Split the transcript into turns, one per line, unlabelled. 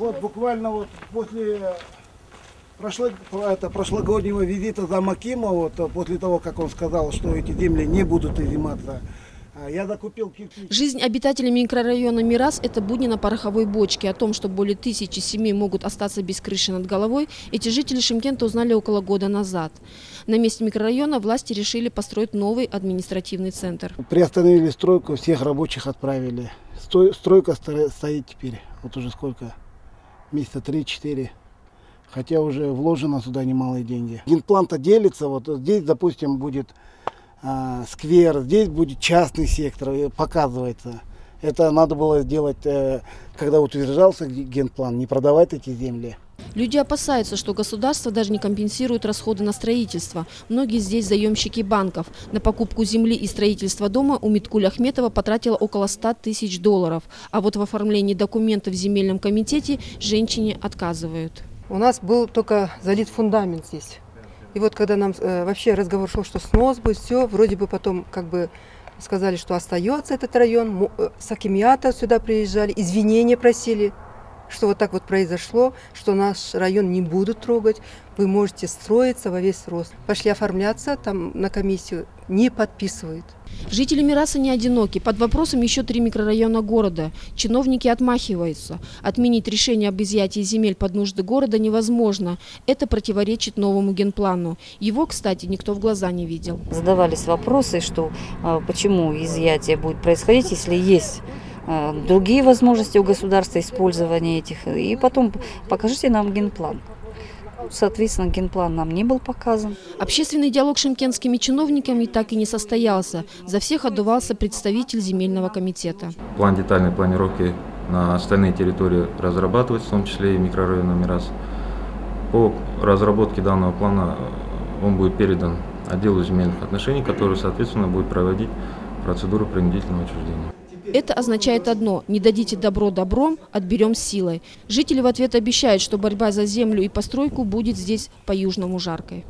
Вот буквально вот после прошло, это, прошлогоднего визита за Макима, вот э, после того, как он сказал, что эти земли не будут изыматься, а, я закупил кирпич.
Жизнь обитателей микрорайона Мирас – это будни на пороховой бочке. О том, что более тысячи семей могут остаться без крыши над головой, эти жители Шимкента узнали около года назад. На месте микрорайона власти решили построить новый административный центр.
Приостановили стройку, всех рабочих отправили. Стройка стоит теперь, вот уже сколько, месяца 3-4. Хотя уже вложено сюда немалые деньги. Генплан-то делится, вот здесь, допустим, будет а, сквер, здесь будет частный сектор, и показывается. Это надо было сделать, э, когда утверждался ге- генплан, не продавать эти земли.
Люди опасаются, что государство даже не компенсирует расходы на строительство. Многие здесь заемщики банков. На покупку земли и строительство дома у Миткуля Ахметова потратила около 100 тысяч долларов. А вот в оформлении документов в земельном комитете женщине отказывают.
У нас был только залит фундамент здесь. И вот когда нам э, вообще разговор шел, что снос будет, все, вроде бы потом как бы сказали, что остается этот район. Э, С сюда приезжали, извинения просили, что вот так вот произошло, что наш район не будут трогать, вы можете строиться во весь рост. Пошли оформляться там на комиссию, не подписывают.
Жители Мираса не одиноки. Под вопросом еще три микрорайона города. Чиновники отмахиваются. Отменить решение об изъятии земель под нужды города невозможно. Это противоречит новому генплану. Его, кстати, никто в глаза не видел.
Задавались вопросы, что а, почему изъятие будет происходить, если есть другие возможности у государства использования этих. И потом покажите нам генплан. Соответственно, генплан нам не был показан.
Общественный диалог с шимкентскими чиновниками так и не состоялся. За всех отдувался представитель земельного комитета.
План детальной планировки на остальные территории разрабатывается, в том числе и микрорайон Мирас. По разработке данного плана э, он будет передан отделу земельных отношений, который, соответственно, будет проводить процедуру принудительного отчуждения.
Это означает одно – не дадите добро добром, отберем силой. Жители в ответ обещают, что борьба за землю и постройку будет здесь по-южному жаркой.